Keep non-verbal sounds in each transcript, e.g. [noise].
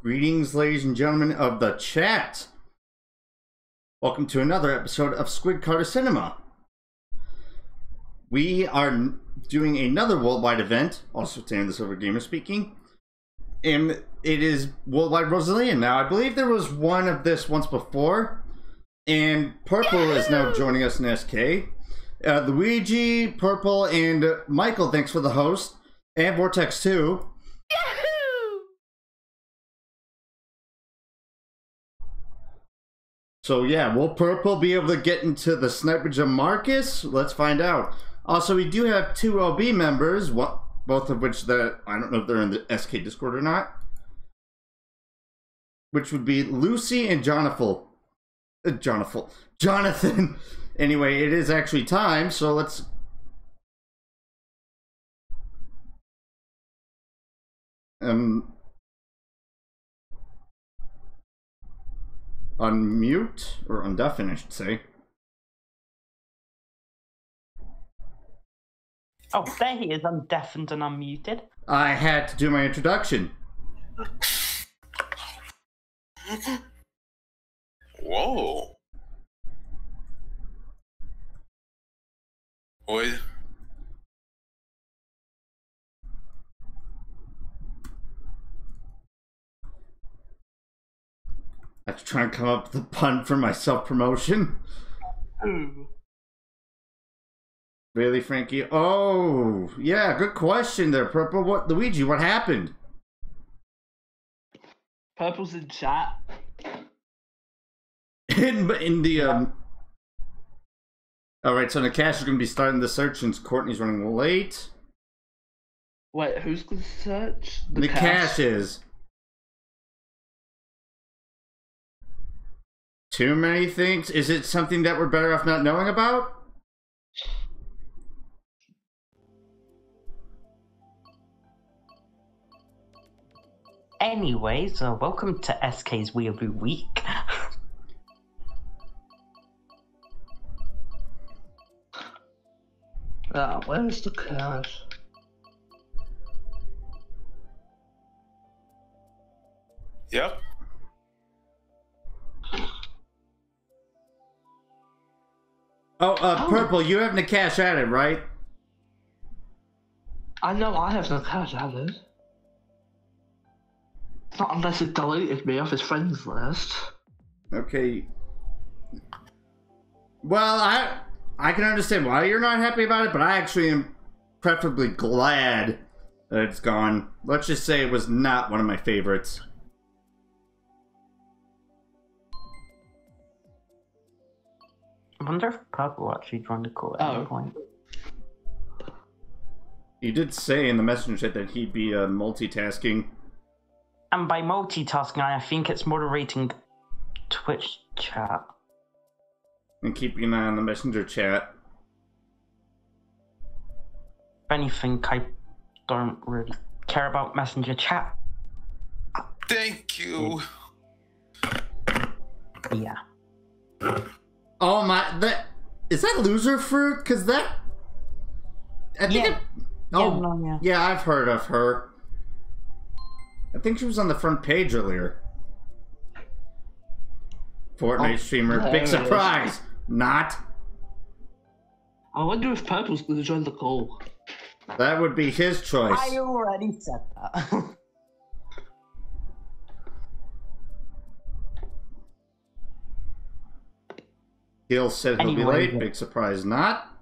Greetings, ladies and gentlemen of the chat. Welcome to another episode of Squid Karter Cinema. We are doing another worldwide event, also Tan the Silver Gamer speaking, and it is Worldwide Rosalina. Now, I believe there was one of this once before, and Purple is now joining us in SK. Uh, Luigi, Purple, and Michael, thanks for the host, and Vortex too. So yeah, will Purple be able to get into the Sniper Marcus? Let's find out. Also, we do have two LB members, what, both of which that I don't know if they're in the SK Discord or not. Which would be Lucy and Jonathan. Uh, Jonathan. Jonathan. [laughs] anyway, it is actually time, so let's um unmute or undeafen, I should say. Oh, there he is, undeafened and unmuted. I had to do my introduction. Whoa. Oi. I have to try and come up with a pun for my self promotion. Ooh. Really, Frankie? Oh, yeah, good question there, Purple. What, Luigi? What happened? Purple's in chat. [laughs] In in the um. All right, so Nakash is going to be starting the search since Courtney's running late. Wait, who's going to search? Nakash is. Too many things? Is it something that we're better off not knowing about? Anyways, uh, welcome to SK's Weeaboo Week. [laughs] Ah, where's the cash? Yep. Oh, uh, Oh. Purple, you have Nakash added, right? I know I have no cash added. Not unless it deleted me off his friends list. Okay. Well, I I can understand why you're not happy about it, but I actually am preferably glad that it's gone. Let's just say it was not one of my favorites. I wonder if Purple actually joined the call at Oh. any point. He did say in the messenger chat that he'd be uh, multitasking. And by multitasking, I think it's moderating Twitch chat. and keeping an eye on the messenger chat. If anything, I don't really care about messenger chat. Thank you. Yeah. That is that loser fruit? Cause that, I think. Yeah. It, oh, Yeah, no, yeah. yeah, I've heard of her. I think she was on the front page earlier. Fortnite Oh, streamer, there big surprise. Not. I wonder if Purple's going to join the call. That would be his choice. I already said that. [laughs] He'll said he'll be Anyway, late. Big surprise. Not.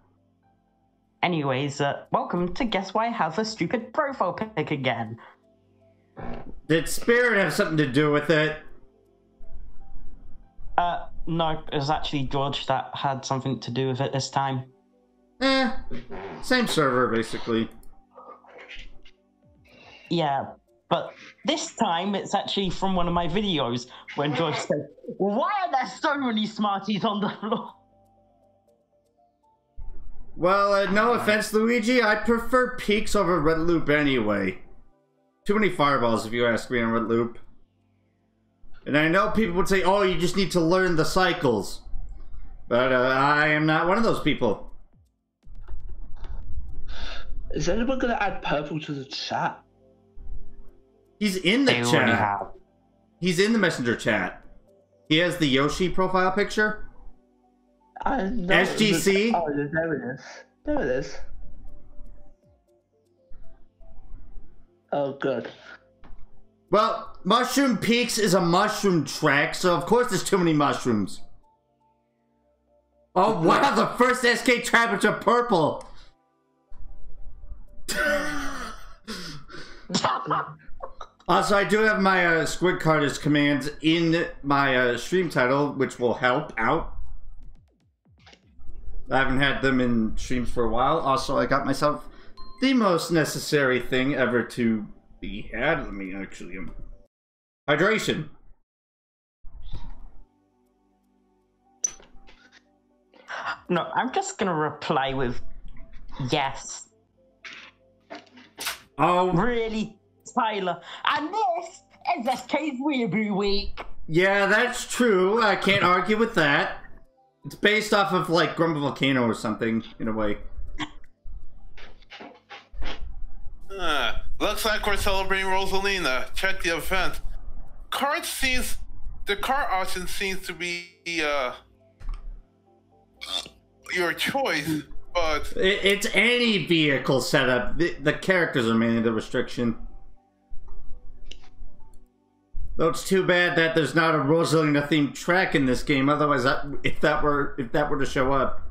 Anyways, uh, welcome to Guess Why I Have a Stupid Profile Pic again. Did Spirit have something to do with it? Uh, no, it was actually George that had something to do with it this time. Eh, same server basically. Yeah, but this time it's actually from one of my videos when George said, Why are there so many Smarties on the floor? Well, uh, no offense, Luigi. I prefer peaks over Red Loop anyway. Too many fireballs, if you ask me, on Red Loop. And I know people would say, "Oh, you just need to learn the cycles," but uh, I am not one of those people. Is anyone going to add Purple to the chat? He's in the They chat. have. He's in the messenger chat. He has the Yoshi profile picture. Uh, I know SGC? Oh, there it is. There it is. Oh, good. Well, Mushroom Peaks is a mushroom track, so of course there's too many mushrooms. Oh [laughs] wow, the first SK Trapper to purple! [laughs] [laughs] Also, I do have my uh, Squid Karters commands in my uh, stream title, which will help out. I haven't had them in streams for a while. Also, I got myself the most necessary thing ever to be had. Let me actually. Um, hydration. No, I'm just gonna reply with yes. Oh, Really, Tyler. And this is SK's Weeaboo Week. yeah, that's true. I can't argue with that. It's based off of like Grumble Volcano or something, in a way. Ah, looks like we're celebrating Rosalina. Check the event. Card seems the car auction seems to be uh your choice, but It, it's any vehicle setup. The, the characters are mainly the restriction. Though it's too bad that there's not a Rosalina themed track in this game. Otherwise, that, if that were if that were to show up,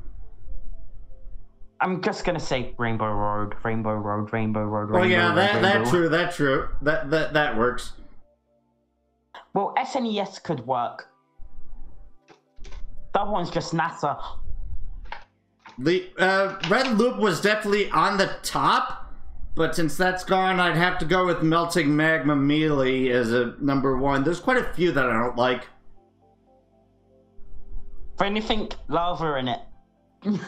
I'm just gonna say Rainbow Road, Rainbow Road, Rainbow Road. oh yeah, Road, that Rainbow that true, that true, that that that works. Well, SNES could work. That one's just NASA. The uh, Red Loop was definitely on the top, but since that's gone, I'd have to go with Melting Magma Melee as a number one. There's quite a few that I don't like. For anything lava in it. [laughs]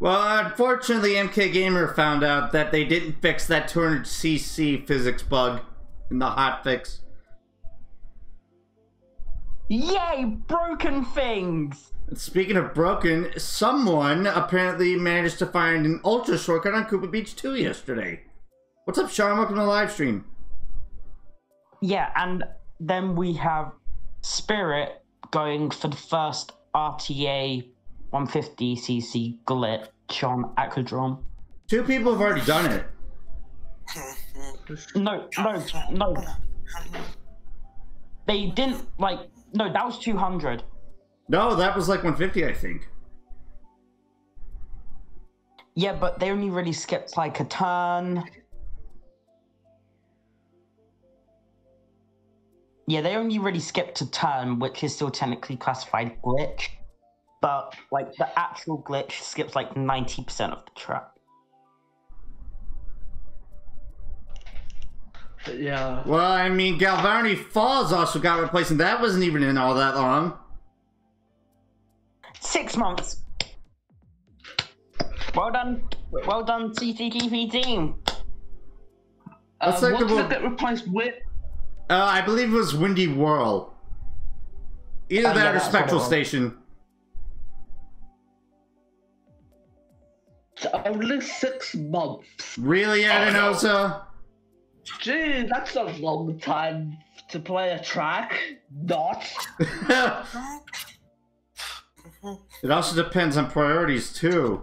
Well, unfortunately, MK Gamer found out that they didn't fix that 200cc physics bug in the hotfix. Yay, broken things! Speaking of broken, someone apparently managed to find an ultra shortcut on Koopa Beach 2 yesterday. What's up, Sean? Welcome to the live stream. Yeah, and then we have Spirit going for the first RTA 150cc glitch on Aquadrome. Two people have already done it. [laughs] No, no, no. [laughs] They didn't, like, no, that was 200. No, that was like 150, I think. Yeah, but they only really skipped, like, a turn. Yeah, they only really skipped a turn, which is still technically classified glitch. But, like, the actual glitch skips, like, 90% of the track. Yeah. Well, I mean, Galvarni Falls also got replaced, and that wasn't even in all that long. Six months. Well done, well done, CCTV team. That's Uh, like what the did one- it get replaced with? Uh, I believe it was Windy Whirl. Either Oh, that yeah, or Spectral. Station. It's only six months. Really, Adenosa? Gee, that's a long time to play a track. Not. [laughs] it also depends on priorities, too.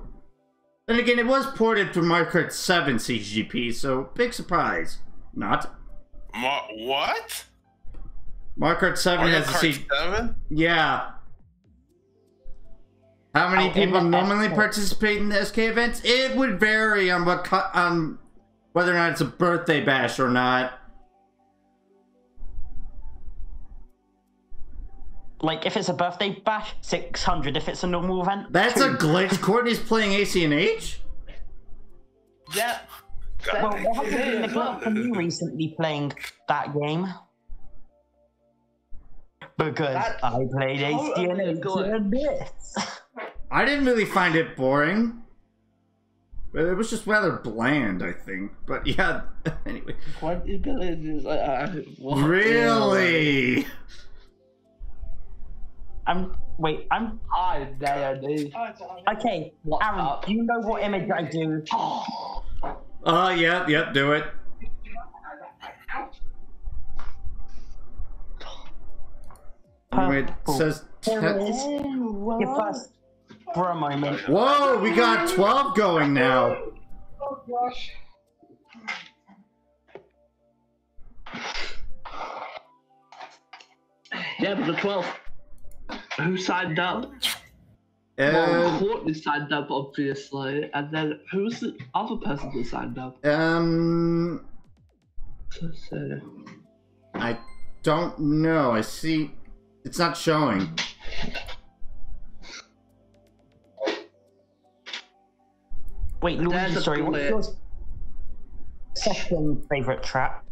Then again, it was ported for Mario Kart 7 CTGP, so big surprise. Not. Ma- what? Mario Kart 7 Mario has a Kart C- 7? Yeah. How many Oh, people normally participate in the SK events? It would vary on what on whether or not it's a birthday bash or not. Like, if it's a birthday bash, 600. If it's a normal event, That's a glitch. Courtney's playing ACNH? Yeah. Well, God. there hasn't been a glitch for me recently playing that game. Because That- I played totally HDN glitch. and bits. Oh, oh I didn't really find it boring. But it was just rather bland, I think. But yeah, [laughs] anyway. Quite abilities. I, I, what, really? Yeah. I'm wait. I'm tired, there, dude. Okay, what Aaron, up? you know what image I do. Ah [gasps] uh, yeah, yeah, do it. Wait. anyway, it says. Text. Oh, first for a moment. Whoa, we got 12 going now. Oh gosh. Yeah, but the 12th. Who signed up? Well, Uh, Courtney signed up, obviously, and then who's the other person that signed up? um, So, so- I don't know. I see. It's not showing. Wait, There's Luigi, a sorry, what's your second favorite track?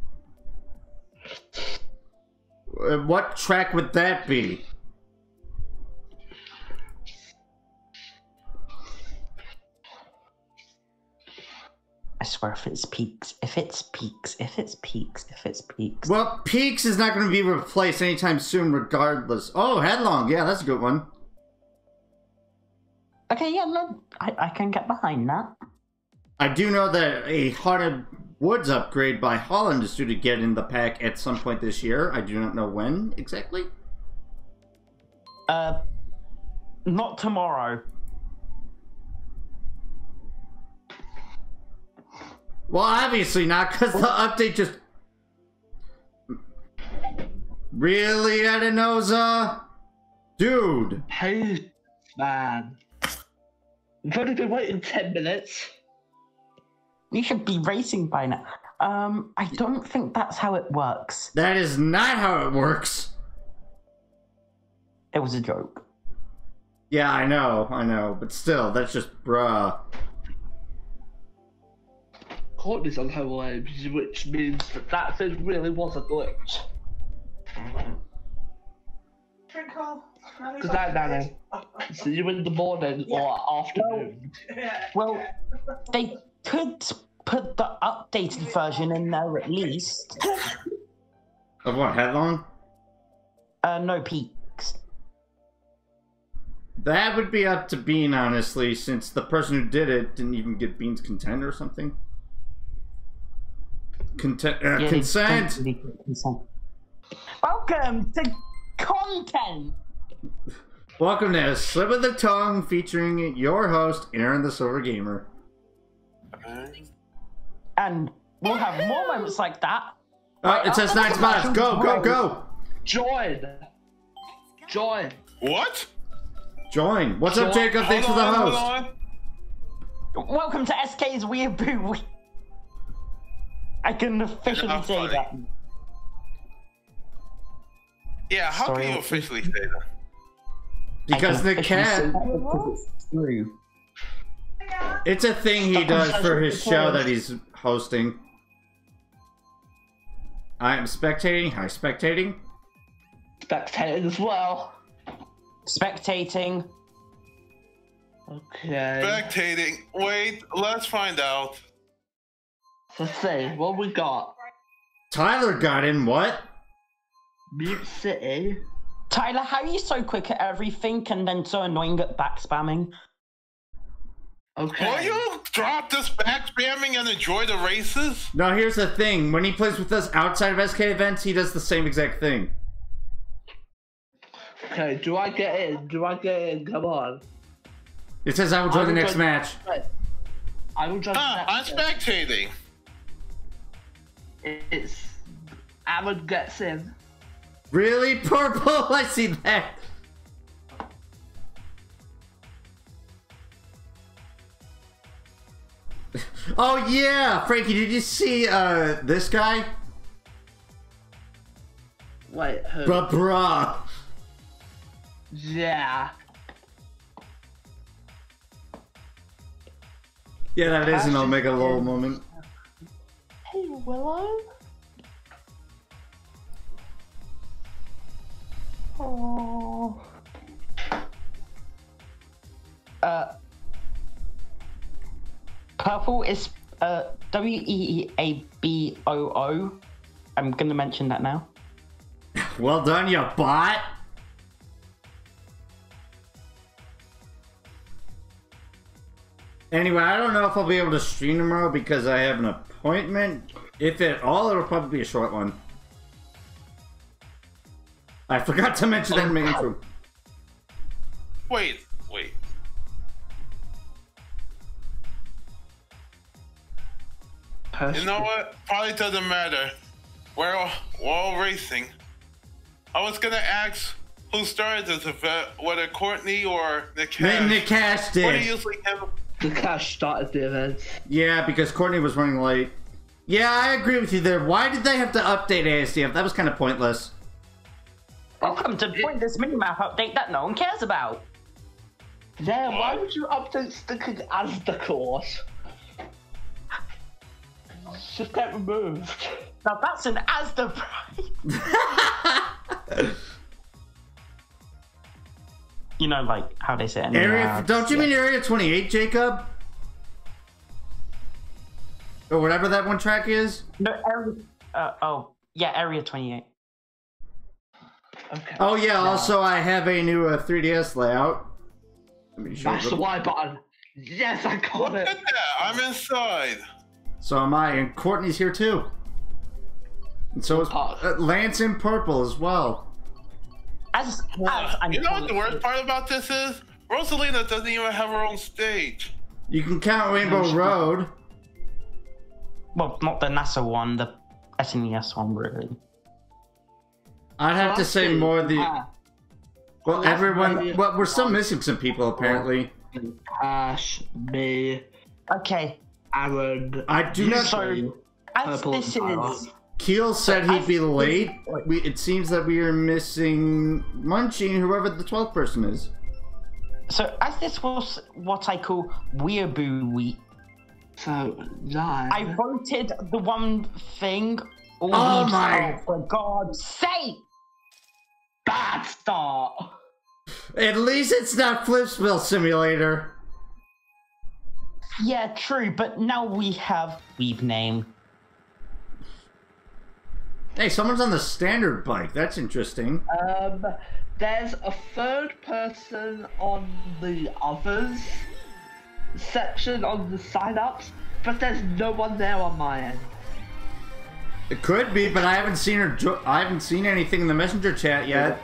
Uh, what track would that be? I swear, if it's peaks, if it's peaks, if it's peaks, if it's peaks. Well, Peaks is not going to be replaced anytime soon, regardless. Oh, Headlong. Yeah, that's a good one. Okay, yeah, no, I, I can get behind that. I do know that a Haunted Woods upgrade by Holland is due to get in the pack at some point this year. I do not know when exactly. Uh, not tomorrow. Well, obviously not, because the update just. Really, Adenoza? Dude. Hey, man. We've only been waiting 10 minutes. We should be racing by now. Um, I don't think that's how it works. That is not how it works. It was a joke. Yeah, I know, I know, but still, that's just bruh. Courtney's on her way, which means that that thing really was a glitch. Twinkle. Good night, Nanny. See you in the morning or afternoon. Well, they could put the updated version in there at least. Of what, Headlong? Uh, no peaks. That would be up to Bean, honestly, since the person who did it didn't even get Bean's content or something. Content, uh, Yeah, consent. don't really get consent. Welcome to content. Welcome to Slip of the Tongue, featuring your host, Aaron the Silver Gamer. And we'll have more moments like that. Oh, it says nine spots. Go, go, go. Join! Join! What? Join. What's up, Join. Jacob? Thanks for the on, host. on. Welcome to SK's Weird Boo. I can officially say funny. that. Yeah, how Sorry, can you officially say that? Because the can officially say cat, it's it's a thing he does for his show that he's hosting. I am spectating. Hi, spectating. Spectating as well. Spectating. Okay. Spectating. Wait, let's find out. Let's see, what we got? Tyler got in. What? Mute City. Tyler, how are you so quick at everything and then so annoying at back spamming? Okay. Will you drop this back spamming and enjoy the races? No, here's the thing. When he plays with us outside of SK events, he does the same exact thing. Okay, do I get in? Do I get in? Come on. It says I will join the next join- match. I will join Huh, the ah, I'm next spectating. one. It's Aaron gets in. Really? Purple? [laughs] I see that. [laughs] oh yeah, Frankie, did you see uh this guy? Wait, who? Bruh bruh. Yeah. Yeah, that is an Omega lol moment. Hey, Willow. Uh, purple is uh, W E E A B O O. I'm gonna mention that now. [laughs] Well done, you bot. Anyway, I don't know if I'll be able to stream tomorrow because I have an appointment. If at all, it'll probably be a short one. I forgot to mention that in my intro. Wait, wait. You know what? Probably doesn't matter. We're all, we're all racing. I was gonna ask who started this event, whether Courtney or Nick. Nick, Cash. Nick Cash What do you did. usually have? The cash started the event. Yeah, because Courtney was running late. Yeah, I agree with you there. Why did they have to update ASDF? That was kind of pointless. Welcome to point pointless minimap update that no one cares about. Yeah, why would you update sticking as the course? Just get removed. Now that's an Asda prize. [laughs] You know, like how they say it. in Area, ads, don't you yeah. mean Area 28, Jacob? Or whatever that one track is? No, area. Uh, oh, yeah, Area 28. Okay. Oh yeah, also I have a new uh, 3DS layout. Let me show Mash you. the Y button. Yes, I got Look it. at that! I'm inside. So am I, and Courtney's here too. And so is uh, Lance in purple as well. As, as I'm You know what the worst it. part about this is? Rosalina doesn't even have her own stage. You can count Rainbow Road. Well, not the NASA one, the SNES one, really. I'd have to say more the Ah, well, everyone. maybe- Well, we're still missing some people apparently. Cash, me, Okay, Aaron. I do not. so as Purple this is. Keel said he'd be late. We, it seems that we are missing Munchie, and whoever the twelfth person is. So as this was what I call Weeaboo Week, So, nine. I voted the one thing. All Oh my- out, For God's sake! Bad start. At least it's not Flipsville Simulator. Yeah, true, but now we have Weeb name. Hey, someone's on the standard bike. That's interesting. Um, there's a third person on the others section on the sign ups, but there's no one there on my end. It could be, but I haven't seen her. I haven't seen anything in the messenger chat yet.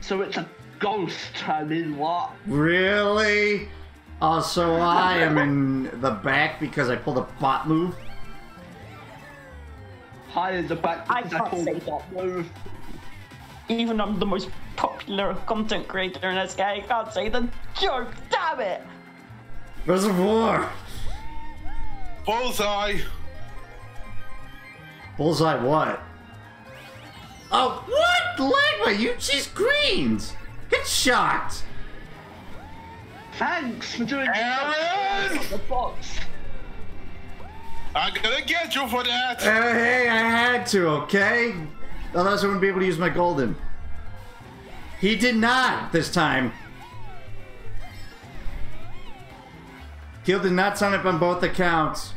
So it's a ghost, I mean, what? Really? Oh, so I am in the back because I pulled a bot move. High in the back I because I, can't pulled say the top move. Even I'm the most popular content creator in this game, I can't say the joke, damn it! Reservoir. Bullseye. Bullseye what? Oh, what? Legma, you cheese greens. Get shot! Thanks for doing Aaron! the box. I'm gonna get you for that. Uh, hey, I had to, okay? Otherwise, I wouldn't be able to use my golden. He did not this time. Keel did not sign up on both accounts.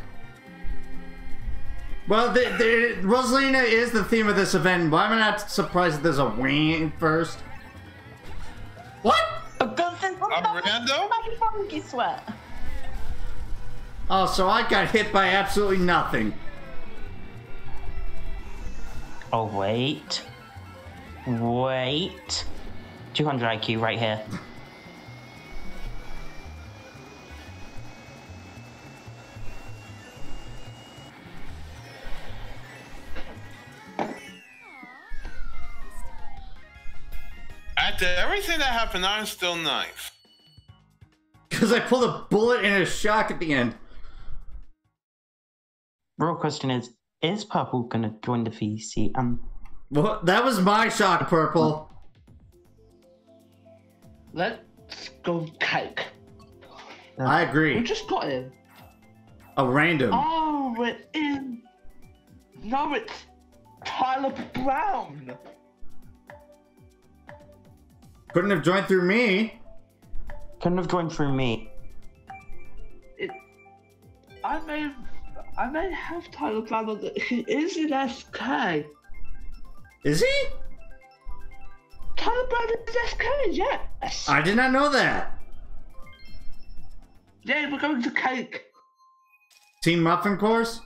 Well, the, the, Rosalina is the theme of this event. Why am I not surprised that there's a wing first? What? Because it's I'm random? my funky sweat. Oh, so I got hit by absolutely nothing. Oh, wait. Wait. 200 IQ right here. After everything that happened, I'm still nice. Because I pulled a bullet and a shock at the end. Real question is, is Purple gonna join the VC? Um, Well, that was my shock, Purple. Let's go cake. I agree. We just got in. A random. Oh, we're in. No, it's Tyler Brown. Couldn't have joined through me. couldn't have joined through me. It, I may, I may have Tyler Brown on the. He is in SK. Is he? Tyler Brown is SK. Yes. I did not know that. yeah, we're going to cake. Team Muffin course?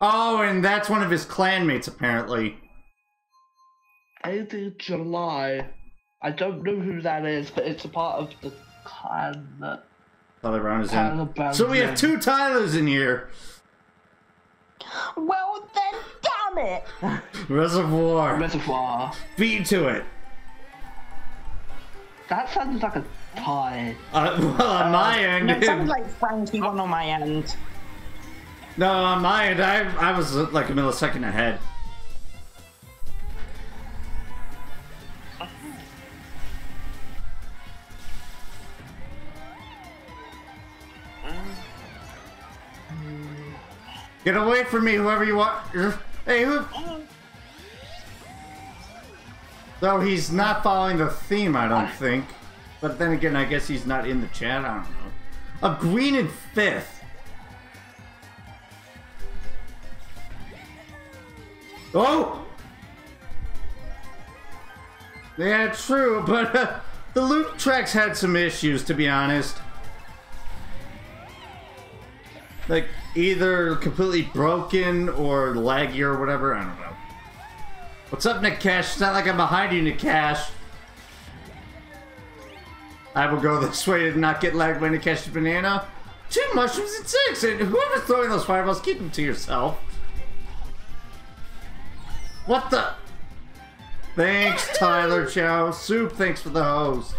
Oh, and that's one of his clanmates, apparently. 18th July. I don't know who that is, but it's a part of the clan that Tyler Brown is Tyler in. Brown So we have two Tylers in here. Well then, damn it! [laughs] Reservoir. Reservoir. Beat to it. That sounds like a tie. Uh, [laughs] well, on my end. No, it sounds like Frankie one on my end. No, on my end, I, I was uh, like a millisecond ahead. Get away from me, whoever you want. Hey, who? Though he's not following the theme, I don't think. But then again, I guess he's not in the chat. I don't know. A green in fifth. Oh! Yeah, true, [laughs] but uh, the loop tracks had some issues, to be honest. Like, either completely broken or laggy or whatever, I don't know. What's up, Nick Cash? It's not like I'm behind you, Nick Cash. I will go this way to not get lagged by Nick Cash's banana. Two mushrooms and six, and whoever's throwing those fireballs, keep them to yourself. What the? Thanks, Tyler Chow. Soup, thanks for the hose.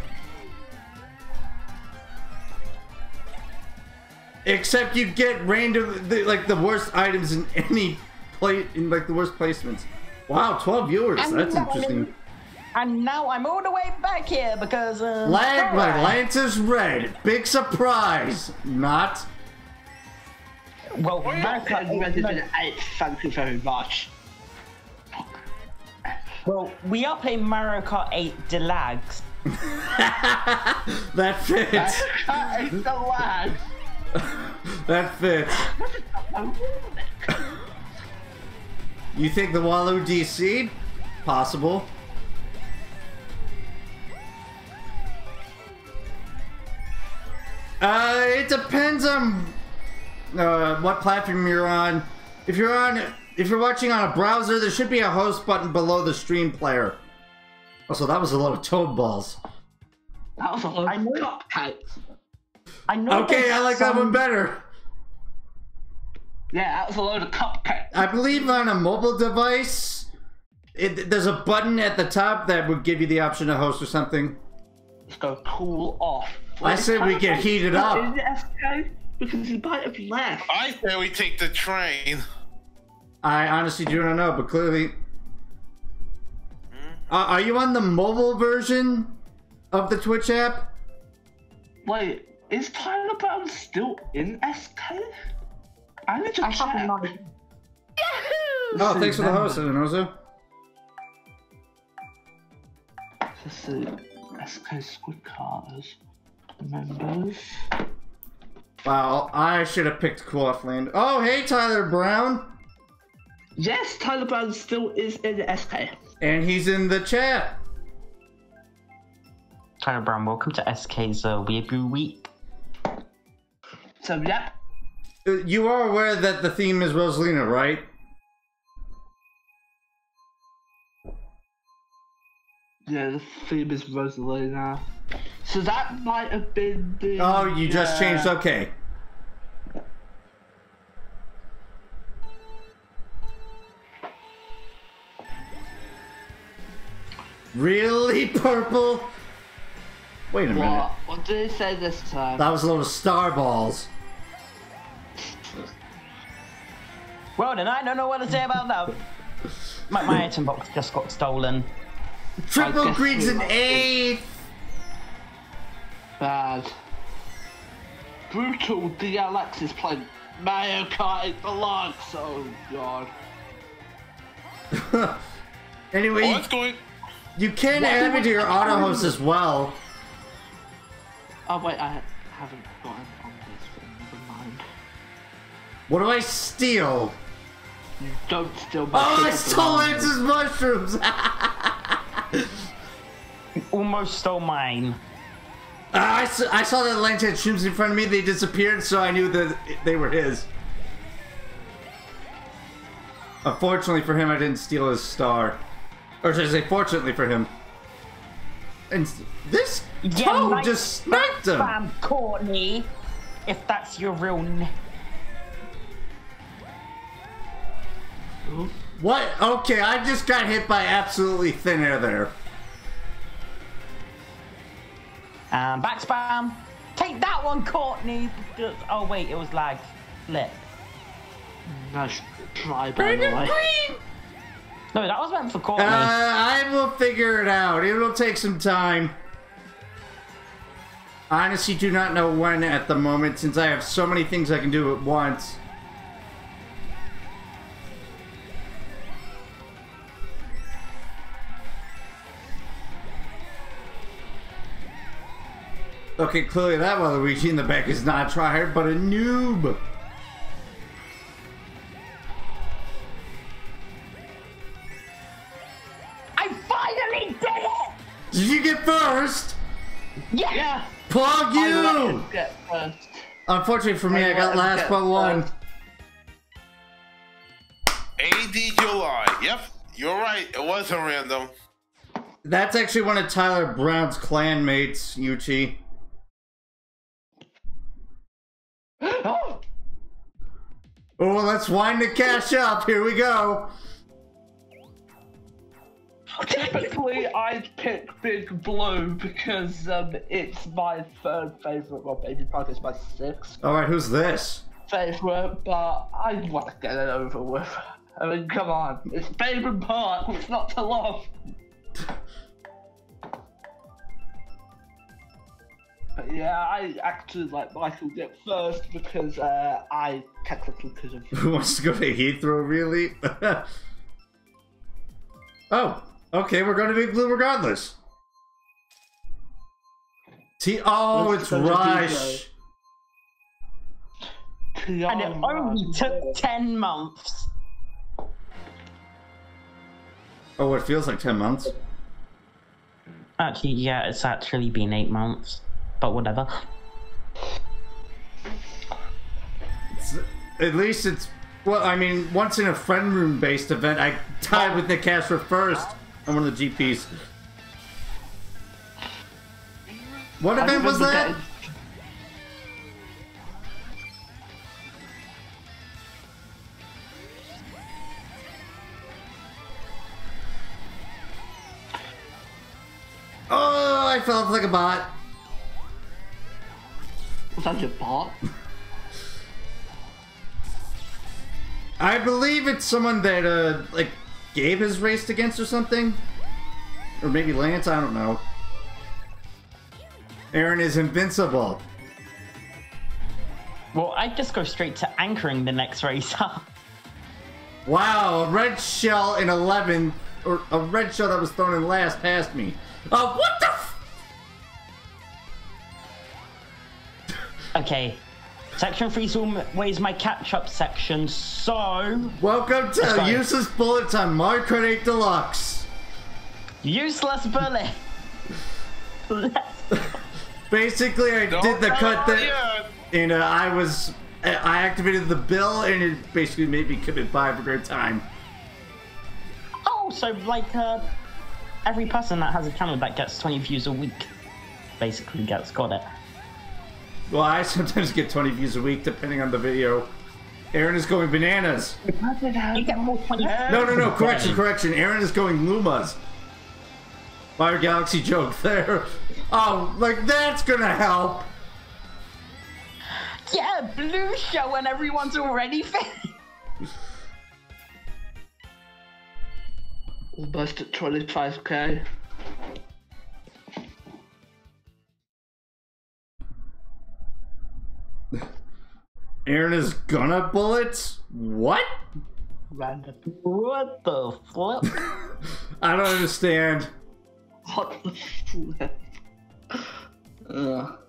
Except you get random, the, like the worst items in any plate, in like the worst placements. Wow, 12 viewers. And That's interesting. I'm- And now I'm all the way back here because uh, Lag by alright. Lance's Red. Big surprise. Not. Well, America, And Resident 8, thank you very much. well, we are playing Mario Kart 8 Delags. [laughs] That fits. That is the lag. [laughs] That fits. You think the Wallow DC'd? Possible. Uh, it depends on uh, what platform you're on. If you're on, if you're watching on a browser, there should be a host button below the stream player. Also, that was a lot of toad balls. That was a lot I know- of cupcakes. I know. Okay, I like that one better. Yeah, that was a load of cupcakes. I believe on a mobile device, it, there's a button at the top that would give you the option to host or something. Let's go cool off. I say we get heated up. Is it Because he might have left. I say we take the train. I honestly do not know, but clearly. Uh, are you on the mobile version of the Twitch app? Wait, is Tyler Brown still in SK? I need to I check. have no. Oh, thanks for the host, Anozo. Let's see. SK Squid Karters. Members. Wow, I should have picked Cool Off Land. Oh, hey, Tyler Brown. Yes, Tyler Brown still is in SK. And he's in the chat. Tyler Brown, welcome to SK's uh, Weeaboo Week. So, yep. Uh, You are aware that the theme is Rosalina, right? Yeah, the theme is Rosalina. So that might have been the. Oh, you just changed. Okay. Really, [laughs] purple? Wait a minute. What? What did he say this time? That was a load of star balls. Well, then I don't know what to say about that. My, my item box just got stolen. Triple guess greens you- and eighth. Bad. Brutal DLX is playing Mario Kart 8 [laughs] Deluxe. Oh god. Anyway, What's going? you can add me to your auto host as well. Oh wait, I haven't gotten on this thing. Never mind. What do I steal? Don't steal my. Oh, I stole. Lance's mushrooms. [laughs] Almost stole mine. Uh, I saw that Lance had shrooms in front of me. They disappeared, so I knew that they were his. Uh, Unfortunately for him, I didn't steal his star. Or should I say, fortunately for him. And this Yeah, nice just sniped him! Courtney, if that's your real name. What? Okay, I just got hit by absolutely thin air there. Um, back spam. Take that one, Courtney. Because- Oh wait, it was like Flip. Nice try, by the way. No, that was meant for Uh, Courtney. I will figure it out. It will take some time. I honestly do not know when at the moment since I have so many things I can do at once. Okay, clearly that Waluigi in the back is not a tryhard, but a noob. I finally did it! Did you get first? Yes! Yeah, Plug I you! him get first. Unfortunately for me, I I got last get but one. first. AD July. Yep, you're right. It wasn't random. That's actually one of Tyler Brown's clanmates, Yuchi. [gasps] Oh, let's wind the cash up. Here we go. Typically, I'd pick Big Blue because um, it's my third favorite. Well, maybe probably it's my sixth All right, who's this? favorite, but I want to get it over with. I mean, come on, it's favorite part. It's not to love. [laughs] yeah, I acted like Michael get first because uh, I technically could have. [laughs] Who wants to go to Heathrow, really? [laughs] oh, okay, we're going to Big Blue regardless. T- oh, Let's it's go Rush. And it only took 10 months. Oh, it feels like 10 months. Actually, yeah, it's actually been 8 months. But whatever. It's- at least it's. Well, I mean, once in a friend room based event, I tied with Nick Cash for first on one of the GPs. What event was that? Oh, I fell off like a bot. Was that your bot? I believe it's someone that uh like Gabe has raced against or something, or maybe Lance. I don't know. Aaron is invincible. Well, I'd just go straight to anchoring the next race up. Wow, a red shell in 11, or a red shell that was thrown in last passed me. Oh, what the? Okay. Section 3 is always my catch up section, so. Welcome to fine. useless bullets on Mario Kart 8 Deluxe. Useless bullet! Let's [laughs] Basically, I Don't did the cut her that, yet. and uh, I was, I activated the bill, and it basically made me commit five a great time. Oh, so like uh, every person that has a channel that gets 20 views a week basically gets got it. Well, I sometimes get 20 views a week depending on the video. Aaron is going bananas. You get more 20 No, no, no, correction, correction. Aaron is going Lumas. Fire Galaxy joke there. Oh, like that's gonna help. Yeah, blue show and everyone's already finished. Almost at 25k. Aaron is gonna bullets? What? Random. What the flip? [laughs] I don't understand. What the flip? Ugh.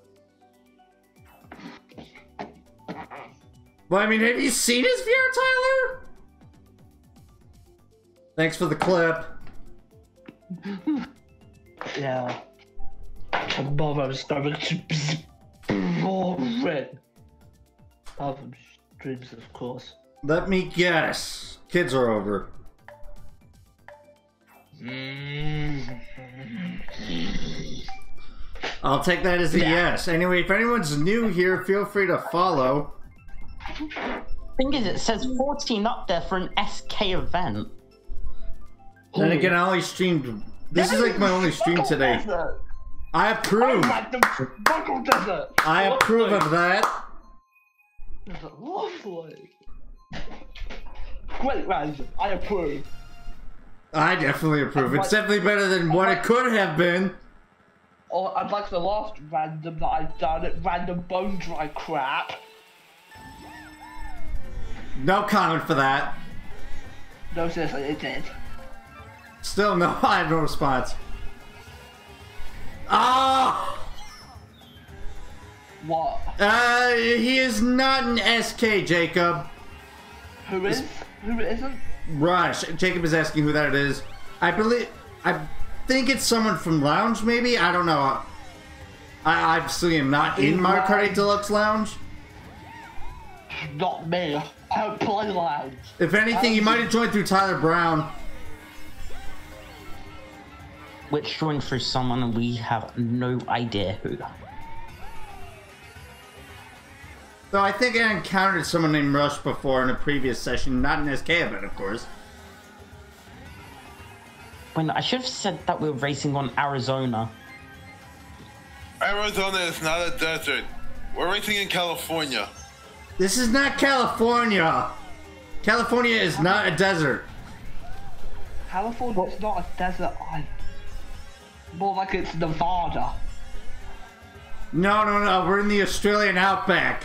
Well, I mean, have you seen his VR, Tyler? Thanks for the clip. [laughs] Yeah. Going to be boring. Other streams, of course. Let me guess. Kids are over. Mm-hmm. I'll take that as a yes. Anyway, if anyone's new here, feel free to follow. Thing is, it says 14 up there for an SK event. Then again, I only streamed. This is like my only stream today. I approve. Like the Buckle Desert. I approve of that. Lovely. [laughs] Great random. I approve. I definitely approve. It's definitely better than what it could have been. Or I'd like the last random that I've done at random bone dry crap. No comment for that. No, seriously, it did. Still no. [laughs] I have no response. Ah. What? Uh, he is not an SK, Jacob. Who is? Who isn't? Rush. Jacob is asking who that is. I believe. I think it's someone from Lounge, maybe? I don't know. I obviously am not in Mario Kart 8 Deluxe Lounge. Not me. I don't play lounge. If anything, he might have joined through Tyler Brown. Which joined through someone and we have no idea who. Though I think I encountered someone named Rush before in a previous session, not an SK event, of course. When I should have said that we were racing on Arizona. Arizona is not a desert. We're racing in California. This is not California. California is not a desert. California is not a desert island. More like it's Nevada. No, no, no. We're in the Australian outback.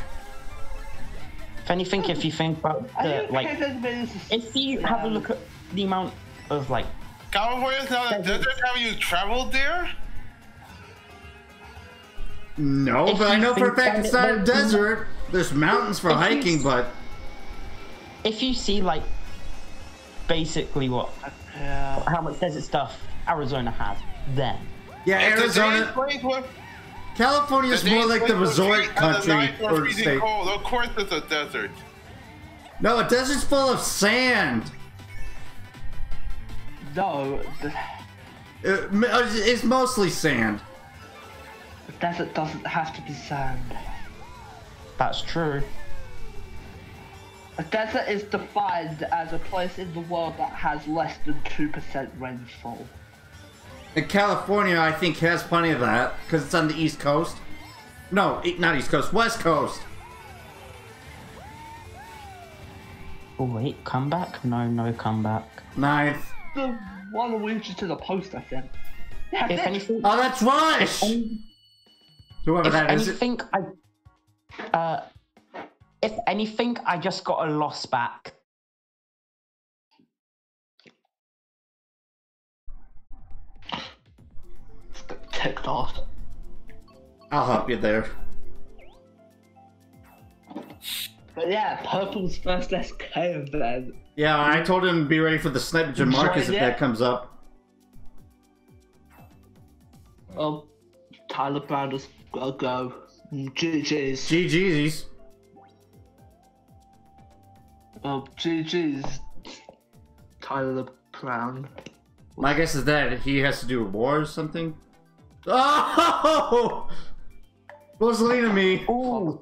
If anything, if you think about the like, kidding if you have a look at the amount of like, California is not a desert. Have you traveled there? No, If but I know for a fact it's not a desert. There's mountains for If you hiking, but if you see like, basically what, Yeah. how much desert stuff Arizona has, then yeah, If is Arizona, place where- California is more like the resort free- the country or state. Cold. Of course, it's a desert. No, a desert's full of sand. No, It- uh, It's mostly sand. the desert doesn't have to be sand. that's true. A desert is defined as a place in the world that has less than 2% rainfall. And California, I think, has plenty of that because it's on the East Coast. No, e- not East Coast, West Coast. Oh wait, comeback? No, no comeback. Ninth. The one Waluigi to the post, I think. Yeah, If anything, Oh, that's Rush. Whoever if that is. anything, I, uh, if anything, I just got a loss back. Ticked off. I'll help you there. But yeah, Purple's first SK event. Yeah, I told him to be ready for the sniper Jim Marcus if Enjoyed that comes up. Um, Tyler Brown has got to go. GG's. GG's. Um, GG's. Tyler Brown. My guess is that he has to do a war or something. Oh! Rosalina me. Ooh,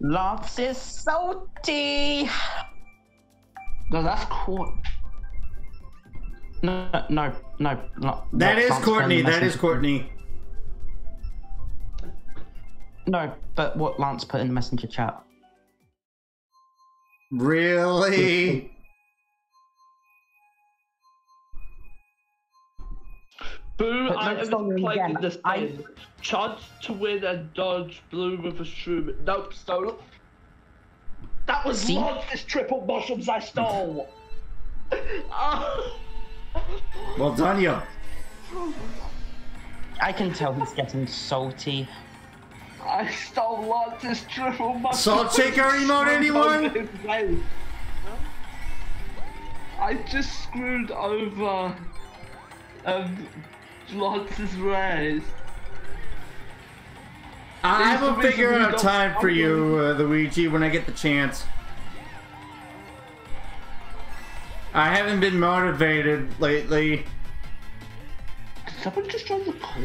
Lance is salty. No, that's cool. No, no, no, not. That is Courtney. put in the That is. Courtney. No, but what Lance put in the messenger chat. Really? [laughs] Boo, But I let's haven't played again. in this I- game. Chance to win and dodge blue with a shroom. Nope, stole. That was See? Lance's triple mushrooms I stole! [laughs] Well done, you. I can tell he's getting salty. I stole Lance's triple mushrooms. Salt shaker emote, anyone? I just screwed over um, Lance's rays. I will figure out don't time for you, uh, Luigi, when I get the chance. I haven't been motivated lately. Did someone just join the call?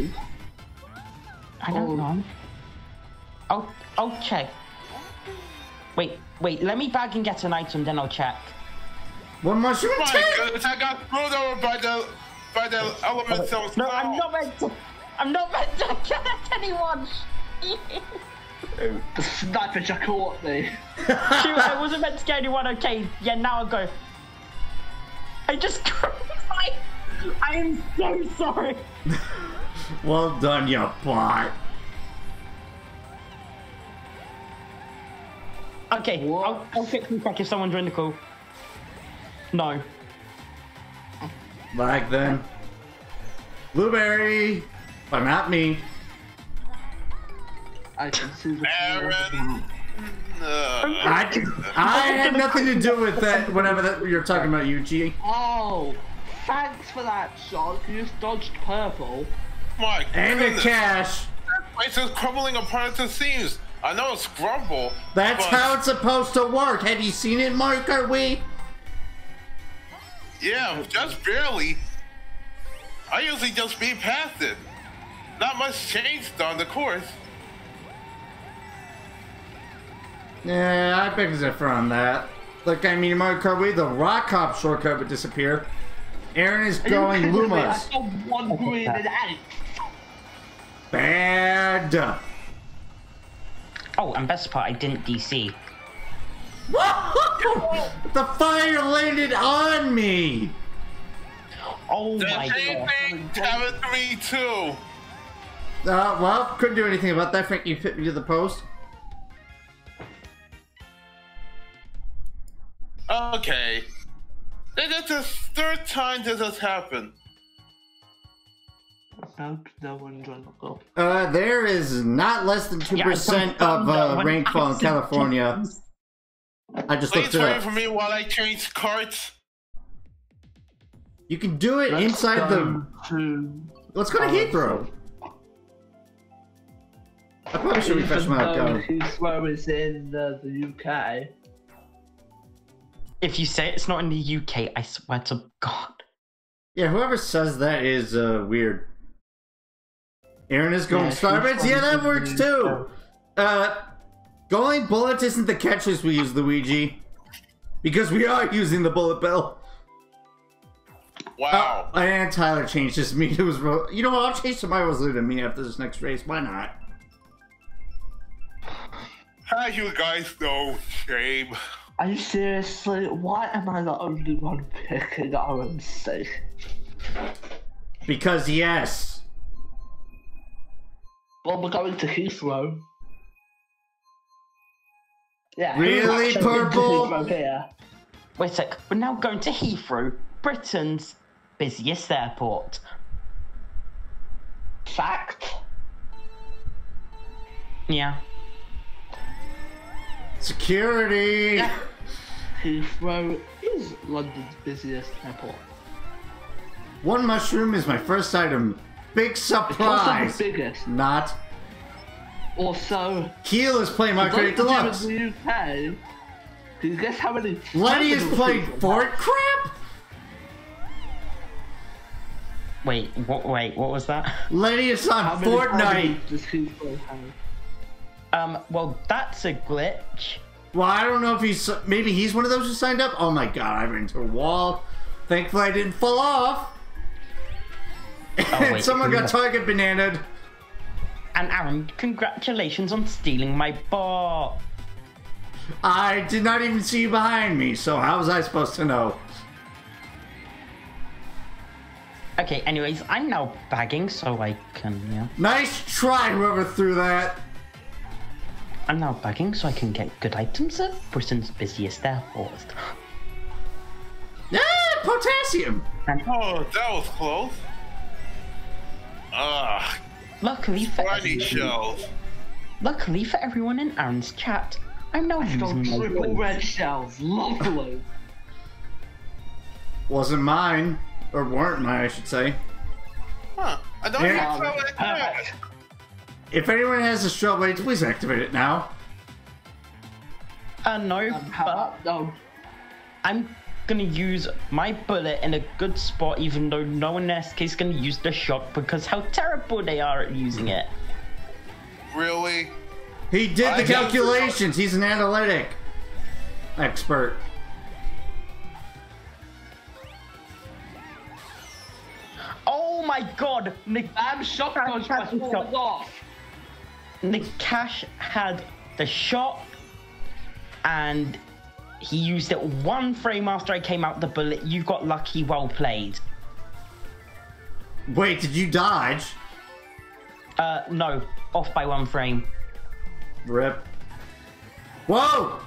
I don't Oh. know. I'll I'll check. Wait, wait. Let me bag and get an item, then I'll check. One mushroom My tank? goodness, I got screwed over by the by the elemental. No, I'm not meant to. I'm not meant to get anyone. The sniper just caught me. Shoot, I wasn't meant to get anyone. Okay, yeah, now I'll go. I just. I, I am so sorry. [laughs] Well done, you bot. Okay, I'll, I'll quickly check if someone joined the call. No. Like then. Blueberry, but not me. I can see the Aaron. Uh, I, I had nothing to do with that. Whatever that you're talking about, Yuji. Oh, thanks for that shot. You just dodged purple. my And the goodness. cash. Place is crumbling apart at the seams. I know it's grumble. That's but- how it's supposed to work. Have you seen it, Mark? Are we? Yeah, just barely. I usually just speed past it. Not much changed on the course. Yeah, I beg to differ on that. Look, I mean, Mario Kart Wii, the Rock Hop shortcut would disappear. Aaron is Are going kidding Lumas. one green. Bad. Oh, and best part, I didn't DC. [laughs] the fire landed on me. Oh The my same god. thing happened to me too. Uh, well, couldn't do anything about that. Frank, you fit me to the post. Okay. This is the third time this has happened. Nope, no one joined the. Uh, there is not less than two Yeah, I percent confirmed of uh, rainfall in I- California. I just Please looked it wait up. for me while I change carts. You can do it Let's inside the. go to Let's go to Heathrow. I probably should refresh even my though account. Heathrow is in uh, the UK. If you say it's not in the UK, I swear to God. Yeah, whoever says that is uh, weird. Aaron is going Yeah, Starbucks. she's Yeah, that works too. Uh, going bullets isn't the catches we use, Luigi, because we are using the bullet bill. Wow. Oh, and Tyler changed his me to his. ro- You know what? I'll change to my Rosalie to me after this next race. Why not? How you guys know? Shame. Are you seriously? Why am I the only one picking RMC? Because yes. Well, we're going to Heathrow. Yeah. Really, Purple? into Wait a sec, we're now going to Heathrow, Britain's busiest airport. Fact. Yeah. Security. Heathrow is London's busiest airport. One mushroom is my first item. Big It's also surprise. the biggest. Not. Also, Keel is playing my for those Credit of you Deluxe. in the UK, can you guess how many? Lenny is terminals playing people Fort? Crap. Wait, what? Wait, what was that? Lenny is on many Fortnite. terminals does Um, well, that's a glitch. Well, I don't know if he's maybe he's one of those who signed up. Oh my god, I ran into a wall. Thankfully, I didn't fall off. Oh, wait, [laughs] Someone got no. target bananaed. And Aaron, congratulations on stealing my bot. I did not even see you behind me, so how was I supposed to know? Okay, anyways, I'm now bagging, so I can, yeah. Nice try, whoever threw that. I'm now bagging, so I can get good items at Britain's busiest airport. Yeah, potassium. Oh, that was close. Ugh, Luckily for tiny everyone, shells. luckily for everyone in Aaron's chat, I'm now Got using my triple voice. red shells. Lovely. [laughs] Wasn't mine, or weren't mine, I should say. Huh. I don't Yeah. think so like If anyone has a straw blade, please activate it now. Uh, no, Um, but about no? I'm gonna use my bullet in a good spot, even though no one in SK is gonna use the shock because how terrible they are at using it. Really? He did I the guess- calculations. He's an analytic expert. Oh my god! Nik- I'm shocked because my Shot. falling off. Nikash had the shot and he used it one frame after I came out the bullet. You got lucky, well played. Wait, did you dodge? Uh, no, off by one frame. Rip. Whoa!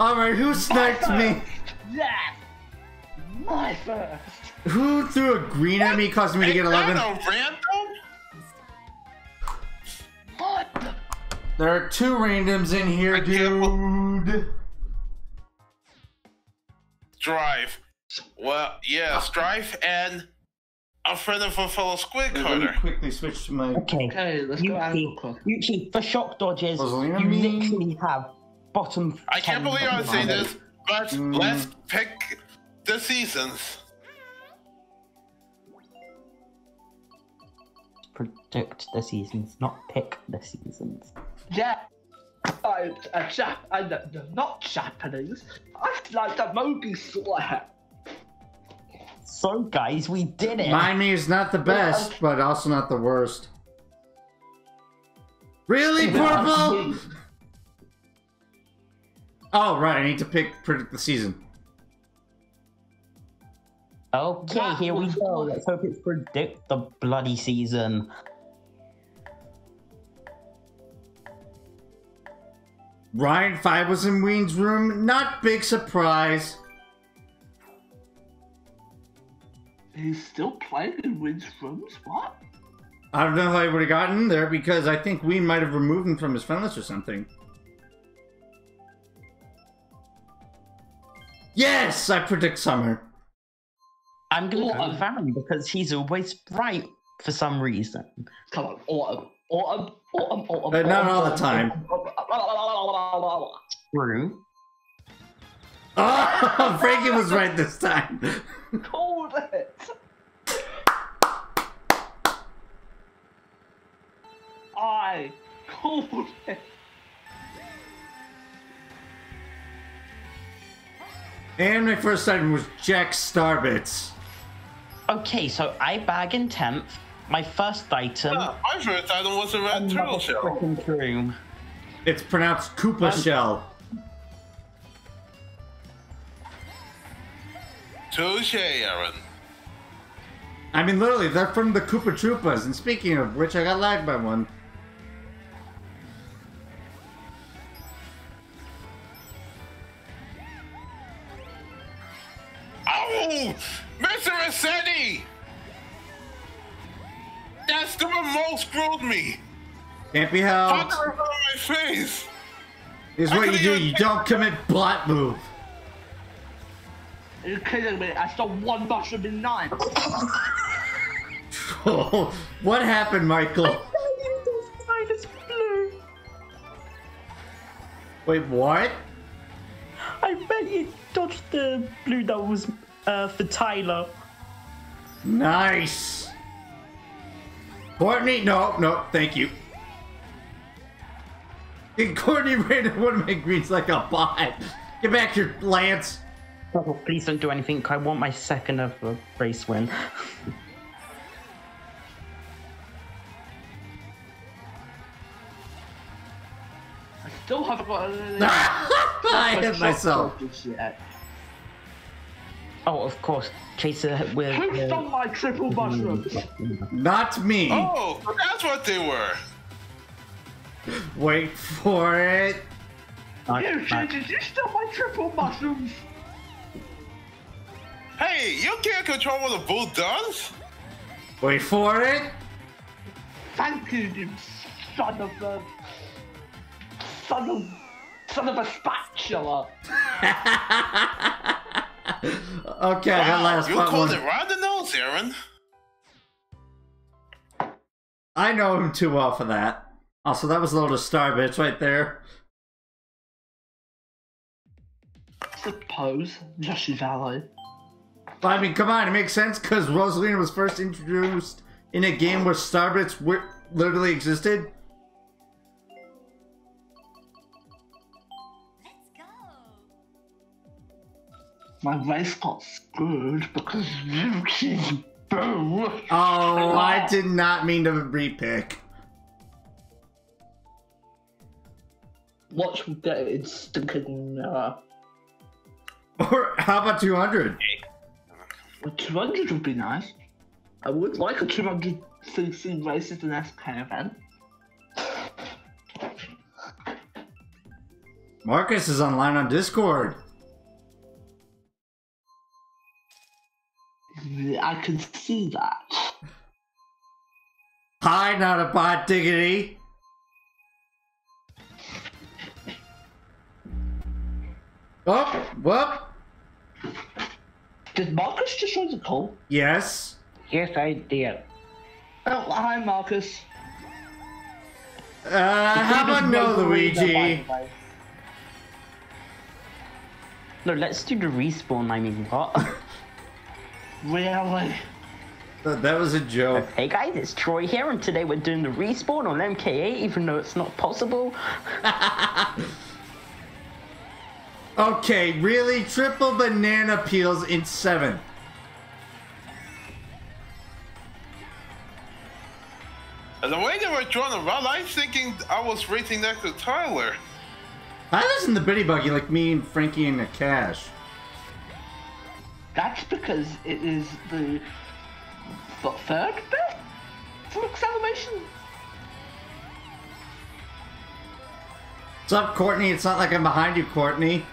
Alright, who sniped me? Yes! My first! Who threw a green at me causing me to get Ain't that 11? a random? What the? There are two randoms in here, dude. Strive. Well, yeah, Strive and a friend of a fellow squid Wait, Let me cutter. quickly switch to my. Okay. Okay, let's go Yuki, Animal Crossing. Yuki, for shock dodges, Rosalina, you me? literally have bottom. I can't believe I'm saying this, but Mm. let's pick the seasons. Predict the seasons, not pick the seasons. Yeah. I, uh, Jap- uh, no, no, not Japanese. I like the Moby Slayer. So, guys, we did it. Miami is not the best, but also not the worst. Really, purple? Oh, right. I need to pick predict the season. Okay, That here we go. Let's hope it's predict the bloody season. Ryan Five was in Ween's room. Not big surprise. He's still playing in Wind's room? What? I don't know how he would have gotten in there because I think Ween might have removed him from his friend list or something. Yes, I predict summer. I'm gonna Autumn. go Van because he's always right for some reason. Come on, autumn. Autumn, autumn, autumn. But not all the time. autumn. True. Oh, [laughs] Frankie was right this time. Called it. I called it. And my first item was Jack Starbits. Okay, so I bag in tenth. My first item. Ah, my first item was a red turtle shell. freaking. It's pronounced Koopa Shell. Touche, Aaron. I mean, literally, they're from the Koopa Troopas. And speaking of which, I got lagged by one. Stupid mole screwed me. Can't be Fuck helped. her in front of my face. Here's I what you do. You don't commit bot move. Are you kidding me? I stole one mushroom in nine. [laughs] what happened, Michael? Wait, what? I bet you dodged the blue that was uh, for Tyler. Nice. Courtney, no, no, thank you. And Courtney ran one of my greens like a bot. Get back here, Lance. Oh, please don't do anything. I want my second ever race win. I still haven't got anything. [laughs] I hit myself. Yet. Oh, of course. Chaser with. Who uh, stole my triple mushrooms? Not me. Oh, that's what they were. Wait for it. uh, You, did you steal my triple mushrooms? Hey, you can't control what a bull does. Wait for it. Thank you, you son of a... Son of... Son of a spatula. [laughs] [laughs] okay, I got last you spot called one. it right in the nose, Aaron. I know him too well for that. Also, that was a little star bitch right there. suppose Yoshi Valley. I mean, come on, it makes sense because Rosalina was first introduced in a game where Starbits wi- literally existed. My race got screwed because Yuki's boo. Oh, I did not mean to repick. Watch me get it in stinking mirror. Or how about 200? A 200 would be nice. I would like a 200cc race at an SK event. Marcus is online on Discord. I can see that. Hi, not a bot diggity. Oh, well, Did Marcus just join the call? yes. Yes, I did. Oh, hi Marcus. Uh, how about no, Luigi? No, let's do the respawn. I mean, what? [laughs] Really? That that was a joke. hey guys, it's Troy here, and today we're doing the respawn on MK8, even though it's not possible. [laughs] Okay, really? Triple banana peels in seven. And the way they were drawn around, I was thinking I was racing next to Tyler. I was in the Biddybuggy like me and Frankie and Cash. That's because it is the th- third bit for acceleration. What's up, Courtney? It's not like I'm behind you, Courtney.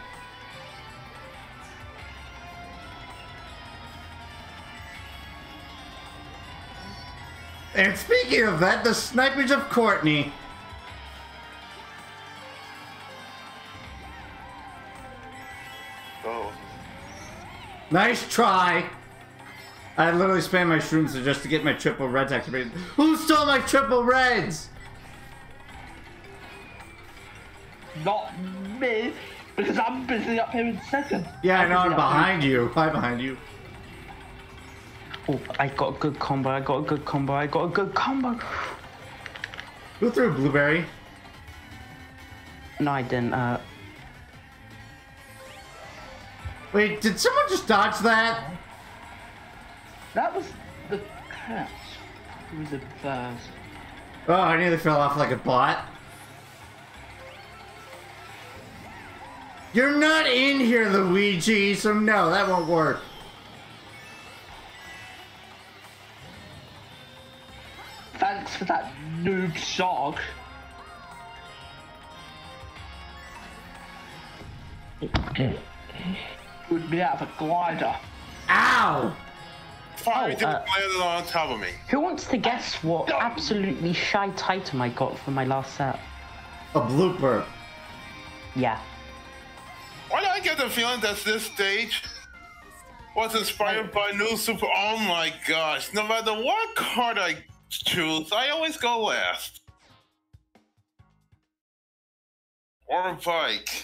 And speaking of that, the snipers of Courtney. Nice try. I literally spammed my shrooms just to get my triple reds activated. Who stole my triple reds? Not me, because I'm busy up here in second. Yeah, I know I'm behind you. I'm behind you. Oh, I got a good combo. I got a good combo. I got a good combo. Who threw blueberry? No, I didn't. Uh, Wait, did someone just dodge that? That was the cat who was in first. Oh, I nearly fell off like a bot. You're not in here, Luigi, so no, that won't work. Thanks for that noob shock. Would be out of a glider. Ow! Fire Oh, just uh, landed on top of me. who wants to guess what absolutely shy item I got for my last set? A blooper. Yeah. Why do I get the feeling that this stage was inspired by new super? Oh my gosh! No matter what card I choose, I always go last. Or a bike.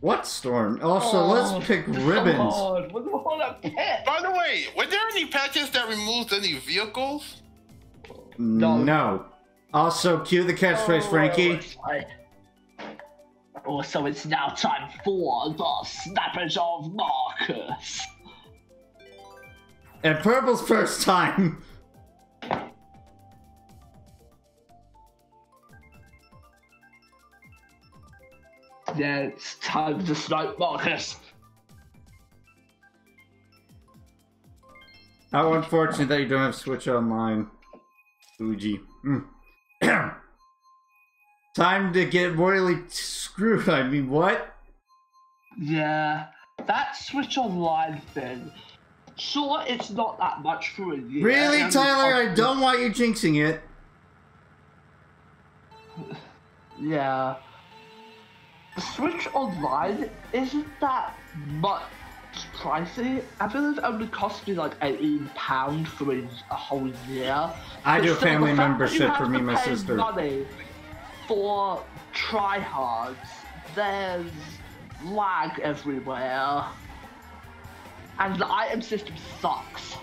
What storm? Oh, also, let's oh, pick ribbons. God, what the that pit? By the way, were there any patches that removed any vehicles? No. no. Also, cue the catchphrase, oh, Frankie. Oh, so it's now time for the snappage of Marcus. And Purple's first time. [laughs] Yeah, it's time to snipe Marcus. How unfortunate that you don't have Switch Online, Luigi. Mm. [clears throat] Time to get royally screwed. I mean, what? Yeah, that Switch Online thing. Sure, it's not that much for a year. Really, and Tyler? I don't want you jinxing it. [laughs] Yeah. The Switch Online isn't that much pricey. I believe it only cost me like £18 for a, whole year. I do a still, family the fact that you membership for me and my sister. Money for tryhards, there's lag everywhere. And the item system sucks.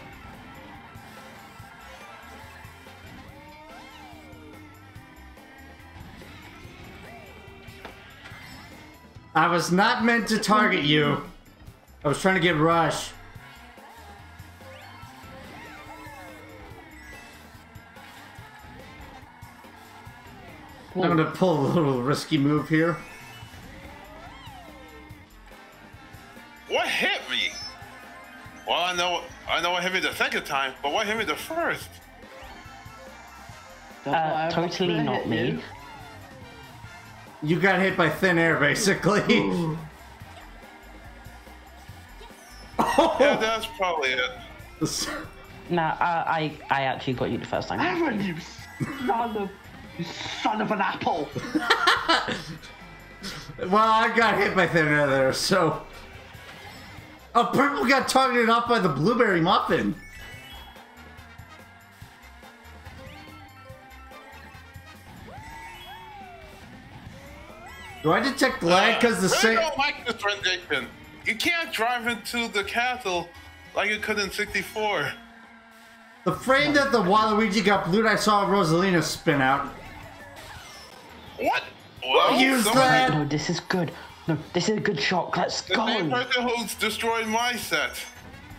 I was not meant to target you. I was trying to get Rush. I'm gonna pull a little risky move here. What hit me? Well, I know, I know what hit me the second time, but what hit me the first? That's Uh, totally not hit me. You. You got hit by thin air, basically. [laughs] Yeah, oh! that's probably it. [laughs] Nah, I, I, I actually got you the first time. Aaron, you son of, you son of an apple. [laughs] well, I got hit by thin air there, so. Oh, purple got targeted off by the blueberry muffin. Do I detect lag because uh, the really same? don't like this rendition. You can't drive into the castle like you could in 64. The frame that the Waluigi got blued, I saw Rosalina spin out. What? Well, use someone- that. No, this is good. No, this is a good shot. Let's The same go. person who's destroyed my set.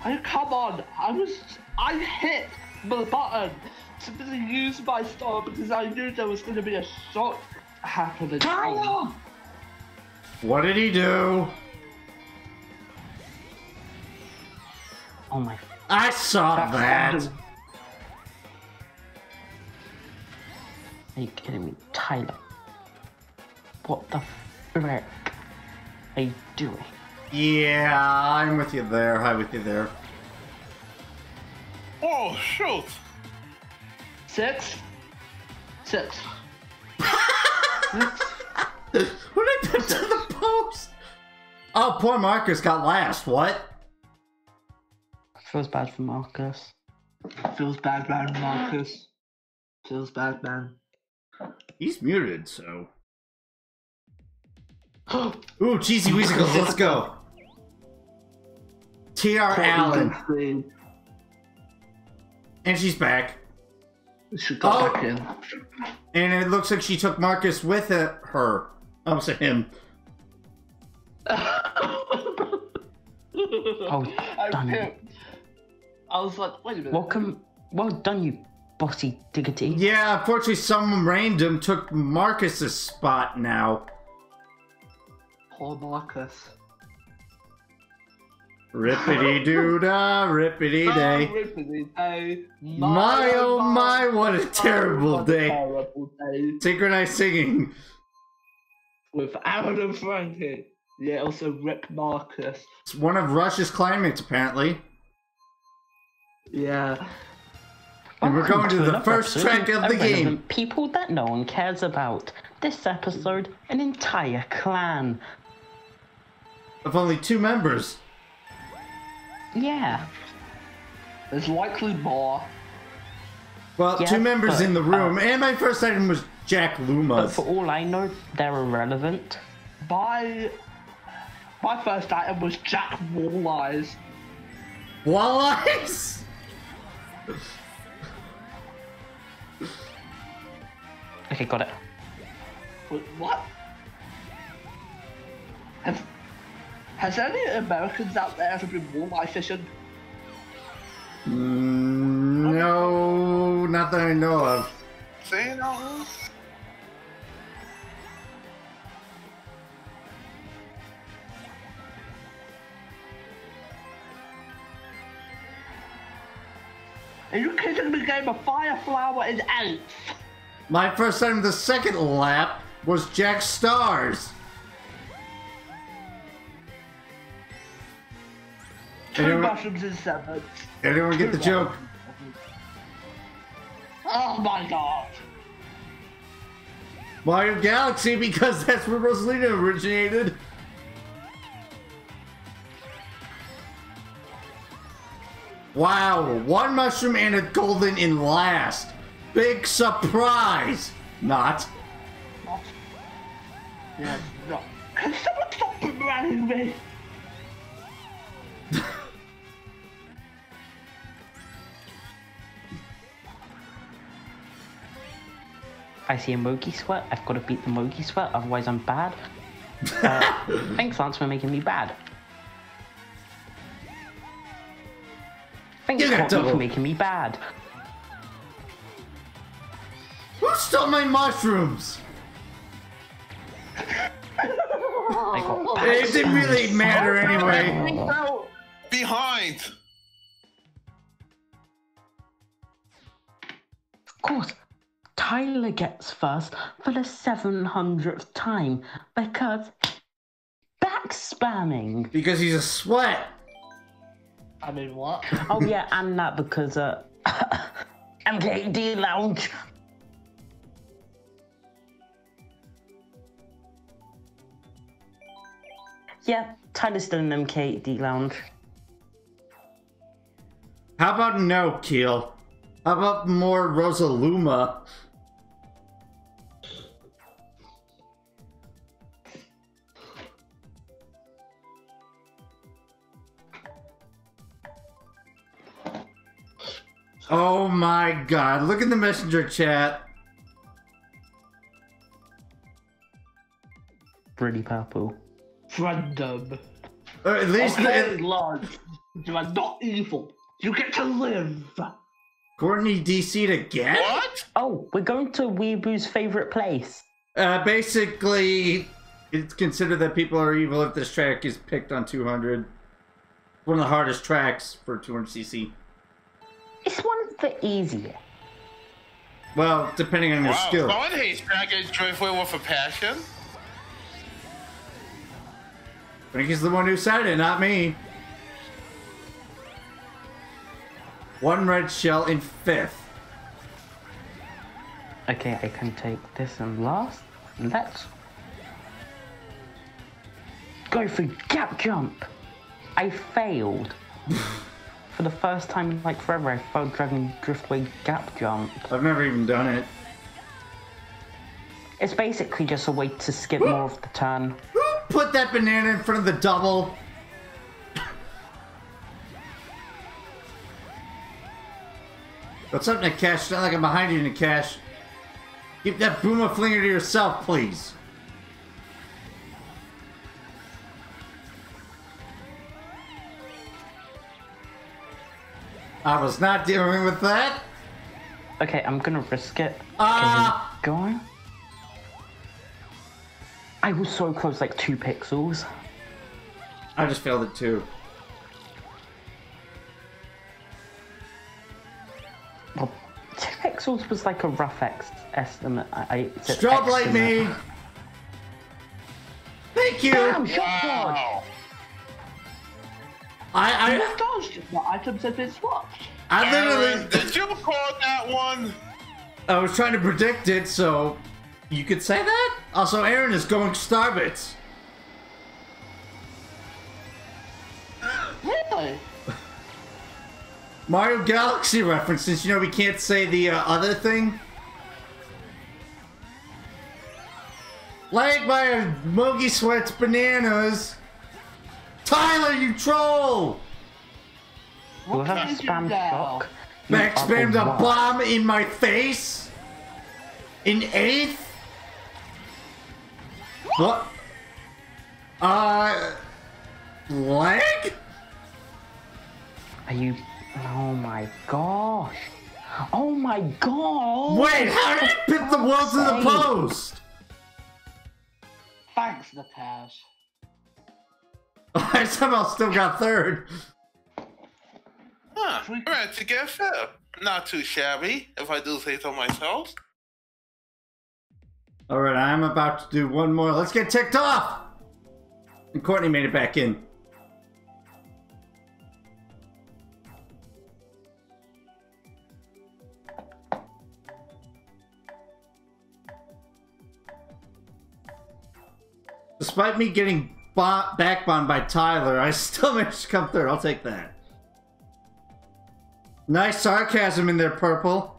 Oh, come on. I was. I hit the button to use my star because I knew there was going to be a shot happening. What did he do? Oh my. I saw that. Are you kidding me? Tyler. What the frick are you doing? Yeah, I'm with you there. I'm with you there. Oh, shoot. Six? Six. [laughs] What did I put to the post? Oh, poor Marcus got last. What? Feels bad for Marcus. Feels bad, man, Marcus. Feels bad, man. He's muted, so. [gasps] Ooh, cheesy weasicles, let's go. T.R. Allen. And she's back. got Oh. back in. And it looks like she took Marcus with it, her. [laughs] I'm saying him. Oh, [laughs] I, done it. I was like, wait a minute. Welcome. Well done, you bossy diggity. Yeah, unfortunately, some random took Marcus's spot now. Poor Marcus. Rippity doo dah, [laughs] rippity day. Rippity day. My oh my, oh, what a terrible what a day. Terrible day. Synchronized singing. With Aaron and Frankie. Yeah, also Rip Marcus. It's one of Rush's climates, apparently. Yeah. And we're going to the first track of the game. People that no one cares about. This episode, an entire clan. Of only two members. Yeah. There's likely more. Well, Yeah, two members but, in the room, uh, and my first item was Jack But Luma's. for all I know, they're irrelevant. My my first item was Jack Walleyes. Walleyes! Okay, got it. Wait, What? Have, has any Americans out there ever been walleye fishing? Mm, no, not that I know of. Say no. Are you kidding me? Game of Fire Flower is out. My first item, the second lap, was Jack Stars. Two Anyone, mushrooms in seven. anyone get the joke? Oh my god. Mario Galaxy, because that's where Rosalina originated. Wow, one mushroom and a golden in last. Big surprise. Not. Not Yeah, no. Can someone stop boomeranging me? I see a Mogi sweat. I've got to beat the Mogi sweat, otherwise I'm bad. [laughs] Uh, thanks, Lance, for making me bad. Thanks, You got Courtney, double. for making me bad. Who stole my mushrooms? I got [laughs] bad It didn't really matter anyway. Behind. Of course, Tyler gets first for the 700th time because back spamming. Because he's a sweat. I mean, what? Oh yeah, and that because uh, [laughs] MKD Lounge. Yeah, Tyler's still in MKD Lounge. How about no, Keel? How about more Rosaluma? Oh my god, look at the messenger chat. Pretty purple. Random. Or at least Okay, Lord. You are not evil. You get to live. Courtney DC'd again? What? Oh, we're going to Weeboo's favorite place. Uh, basically, it's considered that people are evil if this track is picked on 200. One of the hardest tracks for 200cc. It's one of the easier. Well, depending on your Wow, skill. someone hates Dragon Driftway with a passion. Frankie's the one who said it, not me. One red shell in fifth. Okay, I can take this and last. Let's go for gap jump. I failed. [laughs] for the first time in like forever, I failed Dragon Driftway gap jump. I've never even done it. It's basically just a way to skip more of the turn. Put that banana in front of the double? What's up? It's not like I'm behind you, Nakash. Keep that boomer flinger to yourself, please. I was not dealing with that. Okay, I'm gonna risk it. Ah! Okay, going. I was so close, like two pixels. I just failed it too. Well, two pixels was like a rough ex- estimate. I, I said Strobe light me. Thank you. Damn, shot dodge. Wow. I What dodged? What items have been swapped? I I literally did you call that one? I was trying to predict it, so you could say that. Also, Aaron is going Starbits. Really? Mario Galaxy references. You know we can't say the uh, other thing. Like my Mogi sweats bananas. Tyler, you troll! Whoever can you do spammed now? shock. you Back are spammed a what? bomb in my face. In eighth. What? Uh, leg? Are you? Oh my gosh! Oh my god! Wait, how did it pit the world to the post? Thanks, Natash. I somehow still got third. Huh. Get fair. Not too shabby, if I do say so myself. All right, I'm about to do one more. Let's get ticked off. And Courtney made it back in. Despite me getting bo- backbombed by Tyler, I still [laughs] managed to come third. I'll take that. Nice sarcasm in there, Purple.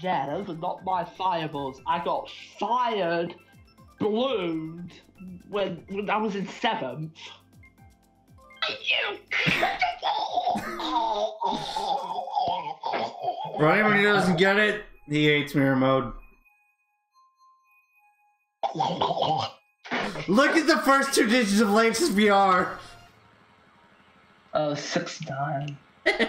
Yeah, those are not my fireballs. I got fired, ballooned when when I was in seventh. You For anyone who doesn't get it, he hates mirror mode. Look at the first two digits of Lance's VR. Oh, six nine. [laughs]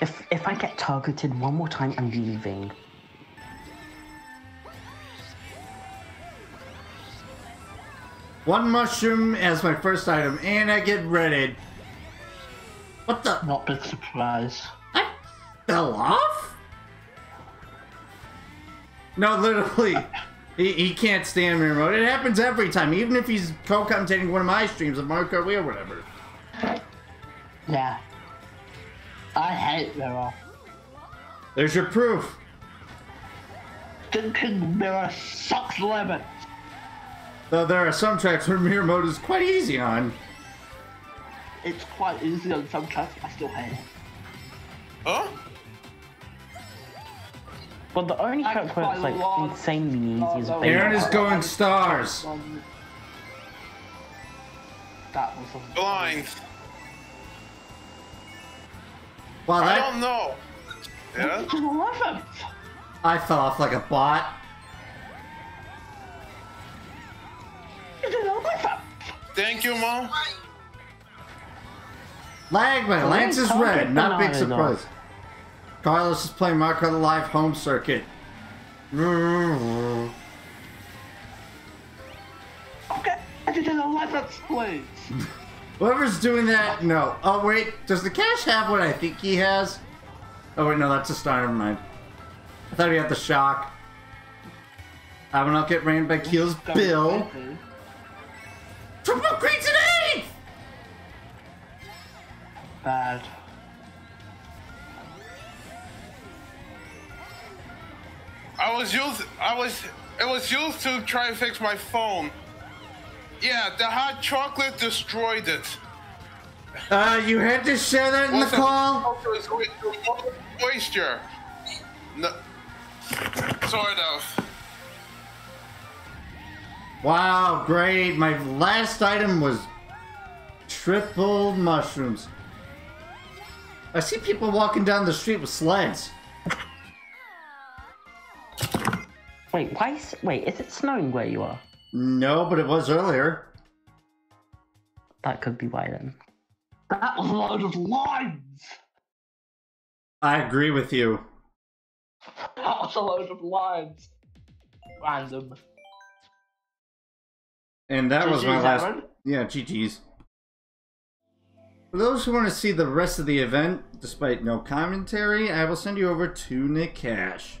If if I get targeted one more time, I'm leaving. One mushroom as my first item, and I get redded. What the? Not big surprise. I fell off? No, literally. He, he can't stand mirror mode. It happens every time, even if he's co-commentating one of my streams of Mario Kart Wii or whatever. Yeah. I hate Mirror. There's your proof. Thinking Mirror sucks lemon. Though there are some tracks where mirror mode is quite easy on. It's quite easy on some tracks, I still hate it. Huh? But the only I track where it's like quite insanely easy is love- Aaron is going stars. That was a Blind. Wow, I don't know. Yeah? It's an 11th. I fell off like a bot. It's an 11th. Thank you, Mom. Lagman, Lance is red, not big banana. surprise. Carlos is playing Kart Live home circuit. Okay, I did an 11th, please. Whoever's doing that, no. Oh wait, does the cash have what I think he has? Oh wait, no, that's a star. Never mind. I thought he had the shock. I will not get ran by Keel's Bill. Triple Creed's an eighth! Bad. I was used. I was. It was used to try and fix my phone. Yeah, the hot chocolate destroyed it. Uh, you had to share that in the call? moisture. No, sort of. Wow, great. My last item was triple mushrooms. I see people walking down the street with sleds. Wait, why? Is, wait, is it snowing where you are? No, but it was earlier. That could be why then. That was a load of lines. I agree with you. That was a load of lines. Random. And that was my last. Aaron. Yeah, GG's. For those who want to see the rest of the event, despite no commentary, I will send you over to Nick Cash.